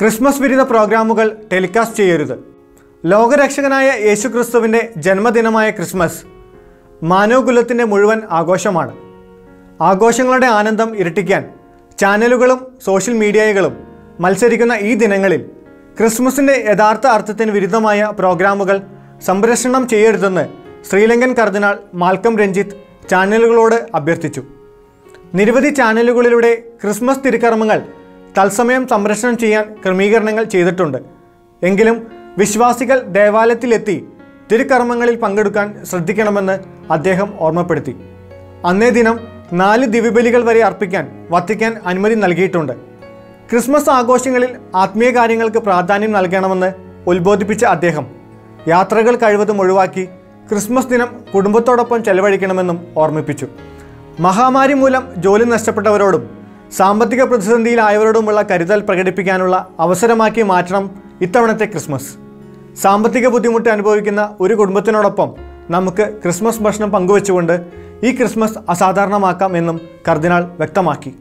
Christmas വിരുദ്ധ പ്രോഗ്രാമുകൾ telecast ചെയ്യരുത്. ലോകരക്ഷകനായ യേശുക്രിസ്തുവിന്റെ ജന്മദിനമായ ക്രിസ്മസ് മാനവകുലത്തിന്റെ മുഴുവൻ ആഘോഷമാണ്. ആഘോഷങ്ങളുടെ ആനന്ദം ഇരട്ടിക്കാൻ ചാനലുകളും സോഷ്യൽ മീഡിയകളും മത്സരിക്കുന്ന ഈ ദിനങ്ങളിൽ ക്രിസ്മസിന്റെ യഥാർത്ഥ അർത്ഥത്തിന് വിരുദ്ധമായ പ്രോഗ്രാമുകൾ സംപ്രേഷണം ചെയ്യരുതെന്ന് ശ്രീലങ്കൻ കർദിനാൾ മാൽക്കം രഞ്ജിത്ത് ചാനലുകളോട് അഭ്യർത്ഥിച്ചു. നിരവധി ചാനലുകളിലൂടെ ക്രിസ്മസ് തിരുക്കർമ്മങ്ങൾ തത്സമയം സംരക്ഷണം ചെയ്യാൻ ക്രമീകരണങ്ങൾ ചെയ്തിട്ടുണ്ട്. എങ്കിലും വിശ്വാസികൾ ദേവാലയത്തിലെത്തി തിരുക്കർമ്മങ്ങളിൽ പങ്കെടുക്കാൻ ശ്രദ്ധിക്കണമെന്ന് അദ്ദേഹം ഓർമ്മപ്പെടുത്തി. അന്നേ ദിനം നാല് ദിവ്യബലികൾ വരെ അർപ്പിക്കാൻ വത്തിക്കാൻ അനുമതി നൽകിയിട്ടുണ്ട്. ക്രിസ്മസ് ആഘോഷങ്ങളിൽ ആത്മീയ കാര്യങ്ങൾക്ക് പ്രാധാന്യം നൽകണമെന്ന് ഉത്ബോധിപ്പിച്ച അദ്ദേഹം യാത്രകൾ കഴിവതും ഒഴിവാക്കി ക്രിസ്മസ് ദിനം കുടുംബത്തോടൊപ്പം ചെലവഴിക്കണമെന്നും ഓർമ്മിപ്പിച്ചു. മഹാമാരി മൂലം ജോലി നഷ്ടപ്പെട്ടവരോടും സാമ്പത്തിക പ്രതിസന്ധിയിലായവരോടുമുള്ള കരുതൽ പ്രകടിപ്പിക്കാനുള്ള അവസരമാക്കി മാറ്റണം ഇത്തവണത്തെ ക്രിസ്മസ്. സാമ്പത്തിക ബുദ്ധിമുട്ട് അനുഭവിക്കുന്ന ഒരു കുടുംബത്തിനോടൊപ്പം നമുക്ക് ക്രിസ്മസ് ഭക്ഷണം പങ്കുവെച്ചുകൊണ്ട് ഈ ക്രിസ്മസ് അസാധാരണമാക്കാം എന്നും കർദിനാൾ വ്യക്തമാക്കി.